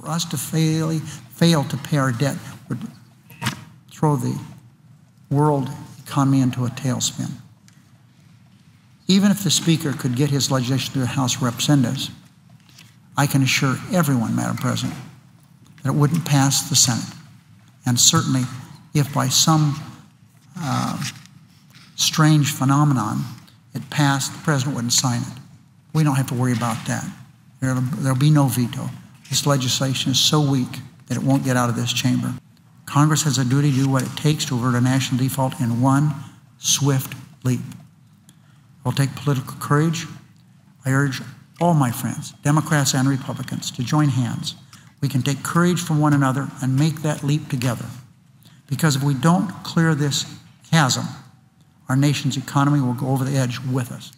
For us to fail, fail to pay our debt would throw the world economy into a tailspin. Even if the Speaker could get his legislation to the House of Representatives, I can assure everyone, Madam President, that it wouldn't pass the Senate. And certainly, if by some uh, strange phenomenon it passed, the President wouldn't sign it. We don't have to worry about that. There'll, there'll be no veto. This legislation is so weak that it won't get out of this chamber. Congress has a duty to do what it takes to avert a national default in one swift leap. It will take political courage. I urge all my friends, Democrats and Republicans, to join hands. We can take courage from one another and make that leap together. Because if we don't clear this chasm, our nation's economy will go over the edge with us.